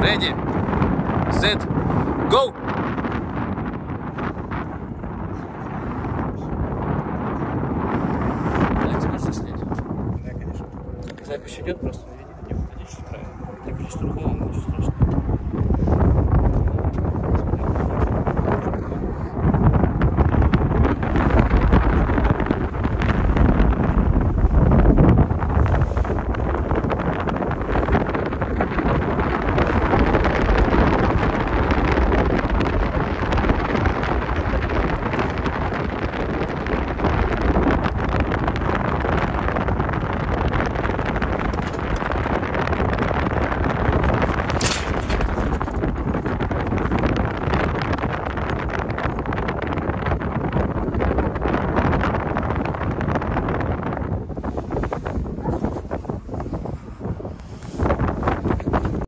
Ready, set, go! Давайте можно снять. Да, конечно. Запись идет, просто видите, не выходи что правильно. Не включишь другого, ничего страшного.